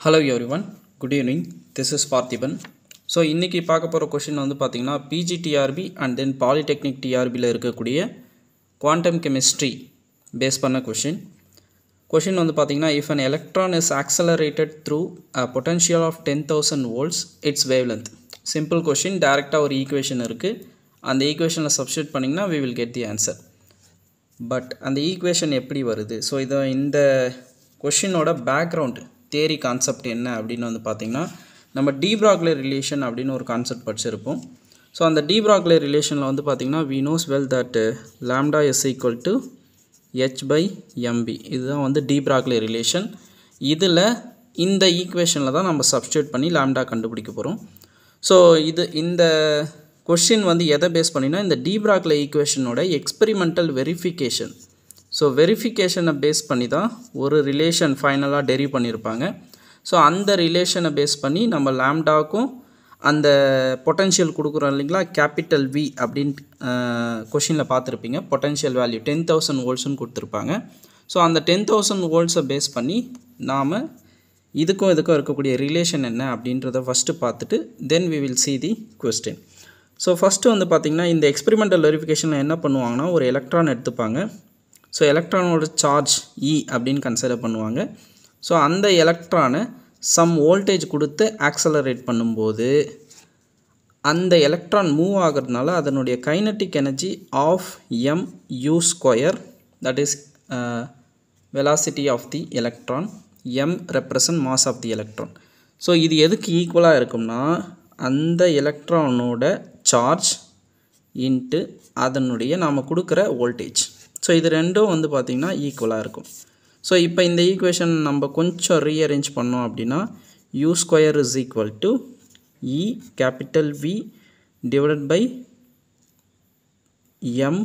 Hello everyone good evening this is Parthiban so இன்றைக்கி பார்க்க போகிற கொஷின் வந்து பார்த்திங்கன்னா பிஜிடிஆர்பி அண்ட் தென் பாலிடெக்னிக் டிஆர்பியில் இருக்கக்கூடிய குவாண்டம் கெமிஸ்ட்ரி பேஸ் பண்ண கொஷின் கொஷின் வந்து பார்த்திங்கன்னா if an electron is accelerated through a potential of ten thousand volts its wavelength simple question டேரெக்டாக ஒரு ஈக்குவேஷன் இருக்குது அந்த ஈக்குவேஷனில் சப்ஸ்டியூட் பண்ணிங்கன்னா we will get the answer but அந்த ஈக்குவேஷன் எப்படி வருது? ஸோ இதை இந்த கொஷினோட பேக்ரவுண்டு தேரி கான்செப்ட் என்ன அப்படின்னு வந்து பார்த்திங்கன்னா நம்ம டீப்ராக்லே ரிலேஷன் அப்படின்னு ஒரு கான்செப்ட் படிச்சிருப்போம். ஸோ அந்த டீப்ராக்லே ரிலேஷனில் வந்து பார்த்திங்கன்னா we knows well that lambda is equal to h by m p இதுதான் வந்து டீப்ராக்லே ரிலேஷன் இதில் இந்த ஈக்குவேஷனில் தான் நம்ம சப்ஸ்டியூட் பண்ணி லேம்டா கண்டுபிடிக்க போகிறோம் ஸோ இது இந்த கொஷின் வந்து எதை பேஸ் பண்ணினா இந்த டீப்ராக்ல ஈக்குவேஷனோட எக்ஸ்பெரிமெண்டல் வெரிஃபிகேஷன் ஸோ வெரிஃபிகேஷனை பேஸ் பண்ணி தான் ஒரு ரிலேஷன் ஃபைனலாக டெரிவ் பண்ணியிருப்பாங்க ஸோ அந்த ரிலேஷனை பேஸ் பண்ணி நம்ம லேம்டாக்கும் அந்த பொட்டன்ஷியல் கொடுக்குறோம் இல்லைங்களா? கேபிட்டல் வி அப்படின்னு கொஷினில் பார்த்துருப்பீங்க. பொட்டன்ஷியல் வேல்யூ டென் தௌசண்ட் வோல்ட்ஸ்னு கொடுத்துருப்பாங்க. ஸோ அந்த டென் தௌசண்ட் வோல்ட்ஸை பேஸ் பண்ணி நாம் இதுக்கும் இதுக்கும் இருக்கக்கூடிய ரிலேஷன் என்ன அப்படின்றத ஃபஸ்ட்டு பார்த்துட்டு then we will see the question so first வந்து பார்த்திங்கன்னா இந்த எக்ஸ்பெரிமெண்டல் வெரிஃபிகேஷனில் என்ன பண்ணுவாங்கன்னா ஒரு எலக்ட்ரான் எடுத்துப்பாங்க. ஸோ எலக்ட்ரானோட சார்ஜ் இ அப்படின்னு கன்சிடர் பண்ணுவாங்க. ஸோ அந்த எலக்ட்ரானை சம் வோல்டேஜ் கொடுத்து ஆக்சலரேட் பண்ணும்போது அந்த எலக்ட்ரான் மூவ் ஆகிறதுனால அதனுடைய kinetic energy of m u square that is velocity of the electron m represent mass of the electron so இது எதுக்கு ஈக்குவலாக இருக்கும்னா அந்த எலக்ட்ரானோட சார்ஜ் இன்ட்டு அதனுடைய நாம் கொடுக்குற வோல்டேஜ் ஸோ இது ரெண்டும் வந்து பார்த்திங்கன்னா ஈக்குவலாக இருக்கும். ஸோ இப்போ இந்த ஈக்குவேஷன் நம்ம கொஞ்சம் ரீஅரேஞ்ச் பண்ணோம் அப்படின்னா u square is equal to e capital v divided by m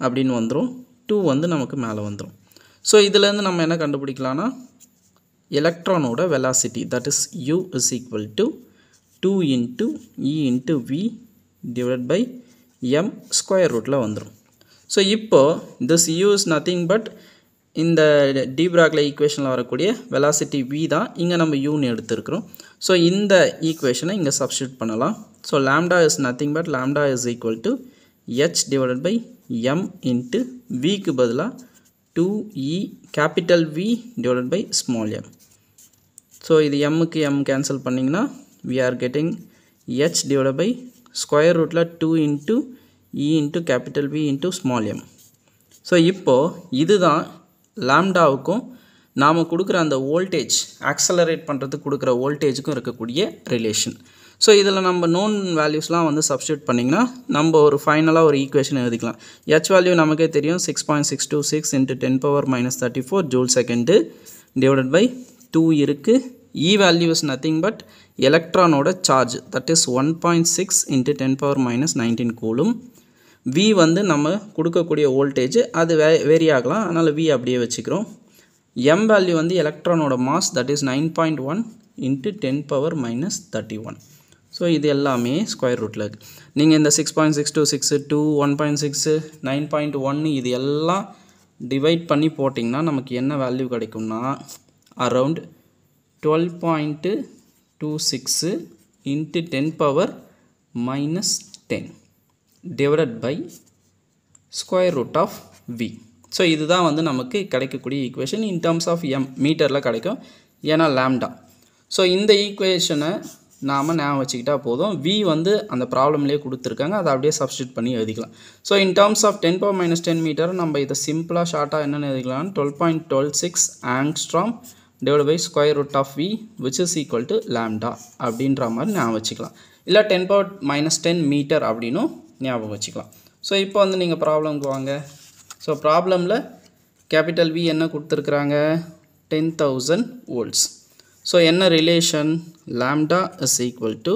அப்படின்னு வந்துடும் டூ வந்து நமக்கு மேலே வந்துடும் ஸோ இதுலேருந்து நம்ம என்ன கண்டுபிடிக்கலாம்னா எலக்ட்ரானோட velocity that is u is equal to two into e into v divide by m square ரூட்டில் வந்துடும் ஸோ இப்போது this u is nothing but இந்த டீப்ராக்ல ஈக்குவேஷனில் வரக்கூடிய வெலாசிட்டி வி தான் இங்கே நம்ம யூன்னு எடுத்துருக்குறோம். ஸோ இந்த ஈக்குவேஷனை இங்கே சப்ஸ்டியூட் பண்ணலாம். So lambda is nothing but lambda is equal to h divided by m into விக்கு பதிலாக two e capital v divided by small m so இது எம்முக்கு எம் கேன்சல் பண்ணிங்கன்னா we are getting h divide by square ரூட்டில் two into e into capital v into small m so இப்போது இதுதான் லேம்டாவுக்கும் நாம் கொடுக்குற அந்த வோல்டேஜ் ஆக்சலரேட் பண்ணுறதுக்கு கொடுக்குற வோல்டேஜுக்கும் இருக்கக்கூடிய ரிலேஷன் ஸோ இதில் நம்ம நோன் வேல்யூஸ்லாம் வந்து சப்ஸ்டியூட் பண்ணிங்கன்னா நம்ம ஒரு ஃபைனலாக ஒரு ஈக்குவேஷன் எழுதிக்கலாம். ஹெச் வேல்யூ நமக்கே தெரியும் six point six two six into ten power minus thirty four joule second divided by two இருக்குது e value is nothing but எலக்ட்ரானோட charge that is one point six into ten power minus nineteen coulomb v வந்து நம்ம கொடுக்கக்கூடிய voltage அது வே vary ஆகலாம். அதனால் we அப்படியே வச்சுக்கிறோம். M value வந்து எலக்ட்ரானோட mass that is nine point one into ten power minus thirty one so இது எல்லாமே ஸ்கொயர் ரூட்டில் இருக்குது நீங்கள் இந்த six point six two six two one point six nine point ஒன்று இது எல்லாம் டிவைட் பண்ணி போட்டிங்கன்னா நமக்கு என்ன வேல்யூ கிடைக்கும்னா around twelve point two six into ten power minus ten divided by square root of v so இதுதான் வந்து நமக்கு கிடைக்கக்கூடிய equation in terms of m மீட்டரில் கிடைக்கும். ஏன்னா லேம்டா ஸோ இந்த ஈக்குவேஷனை நாம் ஞாபகம் வச்சுக்கிட்டால் போதும். வி வந்து அந்த ப்ராப்ளம்லேயே கொடுத்துருக்காங்க. அதை அப்படியே சப்ஸ்டியூட் பண்ணி எழுதிக்கலாம். So in terms of ten power minus ten metre நம்ம இதை சிம்பிளாக ஷார்ட்டாக என்னென்னு எழுதிக்கலாம்? Twelve point twelve six angstrom divide by square root of v which is equal to lambda அப்படின்ற மாதிரி ஞாபகம் வச்சுக்கலாம். இல்லை ten power minus ten metre அப்படின்னும் ஞாபகம் வச்சுக்கலாம். ஸோ இப்போ வந்து நீங்கள் ப்ராப்ளம்க்கு வாங்க. ஸோ ப்ராப்ளமில் கேபிட்டல் வி என்ன கொடுத்துருக்குறாங்க? டென் தௌசண்ட் வோல்ட்ஸ் ஸோ என்ன relation lambda is equal to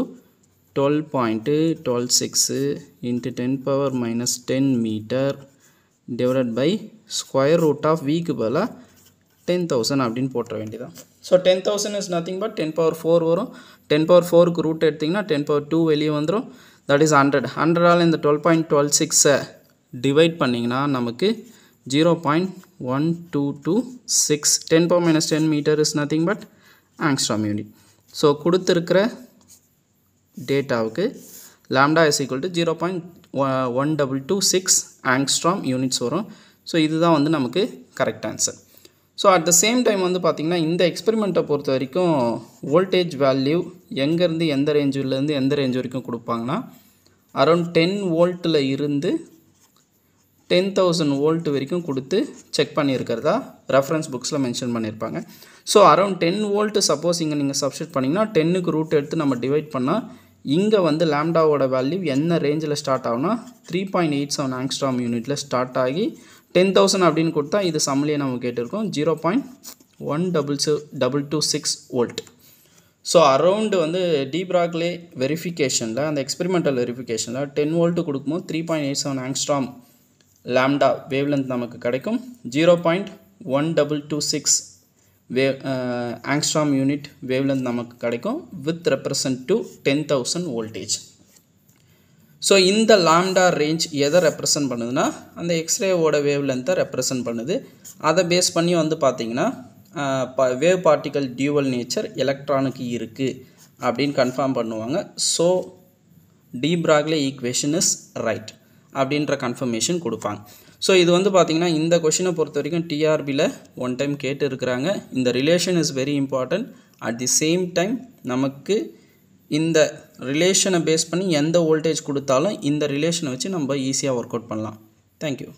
twelve point twelve six into ten power minus ten metre divided by square root of week பதிலாக டென் தௌசண்ட் அப்படின்னு போட்டுற வேண்டியதான் so ten thousand is nothing but ten power four வரும். Ten power ஃபோருக்கு root எடுத்திங்கன்னா ten power two வெளியே வந்துடும் that is hundred ஹண்ட்ரடால் இந்த டுவெல் பாயிண்ட் டுவெல் சிக்ஸை டிவைட் பண்ணிங்கன்னா நமக்கு zero point one two two six ten power minus ten metre is nothing but angstrom unit so கொடுத்துருக்கிற டேட்டாவுக்கு lambda is equal to zero point one double two six angstrom units வரும். So இதுதான் வந்து நமக்கு correct answer so at the same time வந்து பார்த்திங்கன்னா இந்த எக்ஸ்பெரிமெண்ட்டை பொறுத்த வரைக்கும் வோல்டேஜ் வேல்யூ எங்கேருந்து எந்த ரேஞ்சுலேருந்து எந்த ரேஞ்ச் வரைக்கும் கொடுப்பாங்கன்னா அரௌண்ட் டென் வோல்ட்டில் இருந்து டென் தௌசண்ட் வோல்ட் வரைக்கும் கொடுத்து செக் பண்ணியிருக்கிறதா? ரெஃபரன்ஸ் புக்ஸில் மென்ஷன் பண்ணியிருப்பாங்க. So around ten volt suppose இங்கே நீங்கள் சப்ஸ்டியூட் பண்ணிங்கன்னா டென்னுக்கு ரூட் எடுத்து நம்ம டிவைட் பண்ணால் இங்கே வந்து லேம்டாவோட வேல்யூ என்ன ரேஞ்சில் ஸ்டார்ட் ஆகுனா three point eight seven angstrom யூனிட்டில் ஸ்டார்ட் ஆகி டென் தௌசண்ட் அப்படின்னு கொடுத்தா இது சம்லேயே நம்ம கேட்டிருக்கோம். ஜீரோ பாயிண்ட் ஒன் டபுள் சு double two six volt so around வந்து டீப்ராக்லே வெரிஃபிகேஷனில் அந்த எக்ஸ்பெரிமெண்டல் வெரிஃபிகேஷனில் டென் வோல்ட்டு கொடுக்கும்போது three point eight seven angstrom lambda wavelength நமக்கு கிடைக்கும். Zero point one double two six வே ஆங்ஸ்ட்ராம் யூனிட் வேவ்லென்த் நமக்கு கிடைக்கும். With represent to ten thousand voltage so இந்த லாம்டா ரேஞ்ச் எதை ரெப்ரசன்ட் பண்ணுதுன்னா அந்த எக்ஸ்ரேவோட வேவ் லென்த்தை ரெப்ரசன்ட் பண்ணுது. அதை பேஸ் பண்ணி வந்து பார்த்திங்கன்னா வேவ் பார்ட்டிக்கல் டியூவல் நேச்சர் எலக்ட்ரானுக்கு இருக்குது அப்படின்னு கன்ஃபார்ம் பண்ணுவாங்க. So de Broglie equation is right அப்படின்ற கன்ஃபர்மேஷன் கொடுப்பாங்க. ஸோ இது வந்து பார்த்திங்கன்னா இந்த கொஷினை பொறுத்த வரைக்கும் டிஆர்பியில் ஒன் டைம் கேட்டு இருக்கிறாங்க இந்த relation is very important at the same time நமக்கு இந்த ரிலேஷனை பேஸ் பண்ணி எந்த வோல்டேஜ் கொடுத்தாலும் இந்த ரிலேஷனை வச்சு நம்ம ஈஸியாக ஒர்க் அவுட் பண்ணலாம் தேங்க்யூ